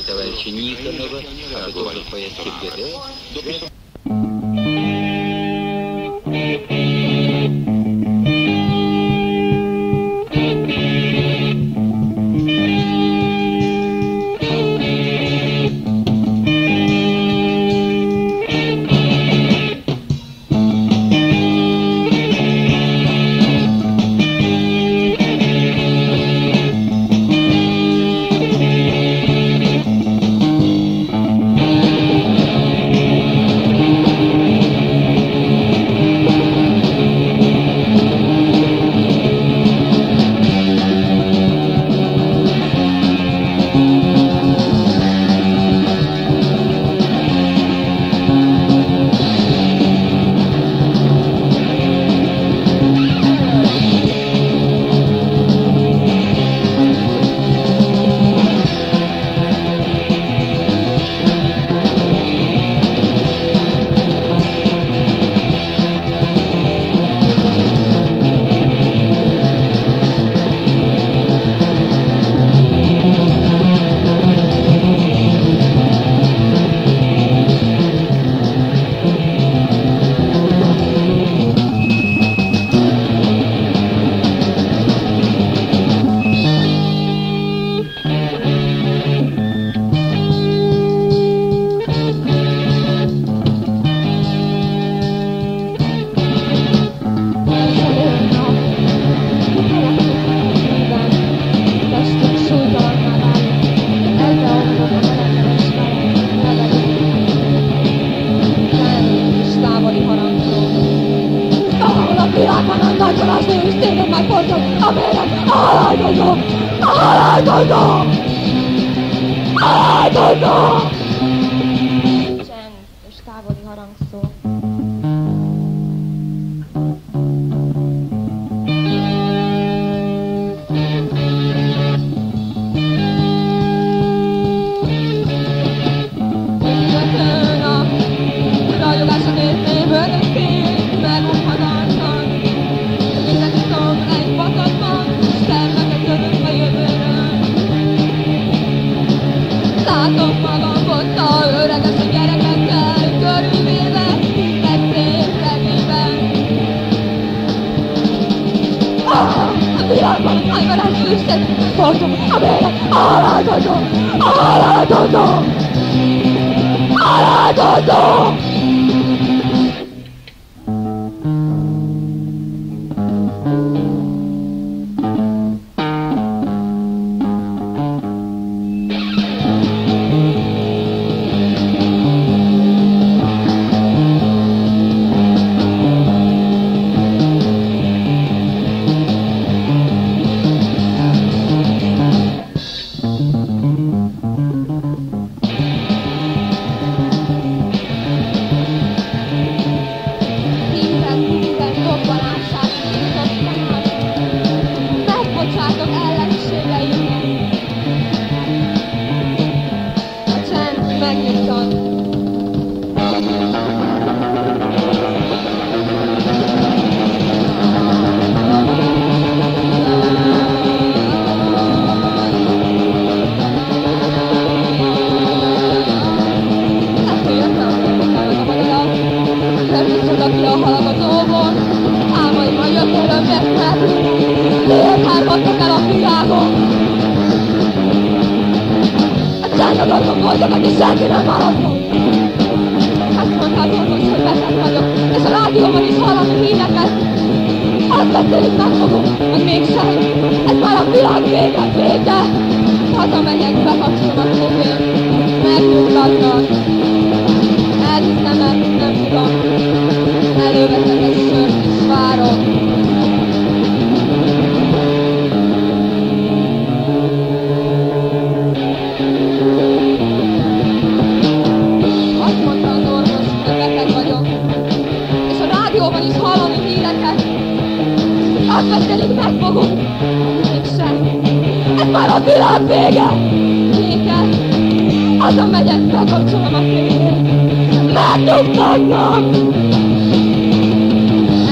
товарища Никонова о государственном поездке в ГДР. I don't know. I don't know. I don't know. I don't know. Porto, Aragoto, Aragoto, Megbocsátok ellenségeimnek. A csend megnyugtat. Nem viszont ki a hallgatóból, álmaimban jött örömeknek, miért A azon voltak, aki senki nem maradnak. Azt mondták orvos, hogy beteg vagyok, és a rádióban is hallani híreket. Azt beszélik, megfogom, hogy mégsem. Ez már a világ vége, vége. Hazamegyek, bekapcsolom a tévét, megnyugtatnak. Azt beszélik, megfogom. Mégsem. Ez már a világ vége. Vége. Haza megyek, bekapcsolom a tévét. Megnyugtatnak.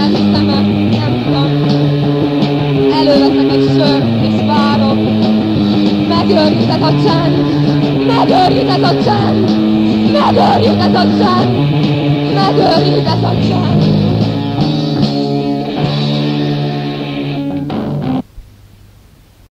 Elhiszem, nem tudom. Előveszek egy sört, és várok. Megőrizek a csend. Megőrjük ez a csend! Megőrjük ez a csend! Megőrjük ez a csend!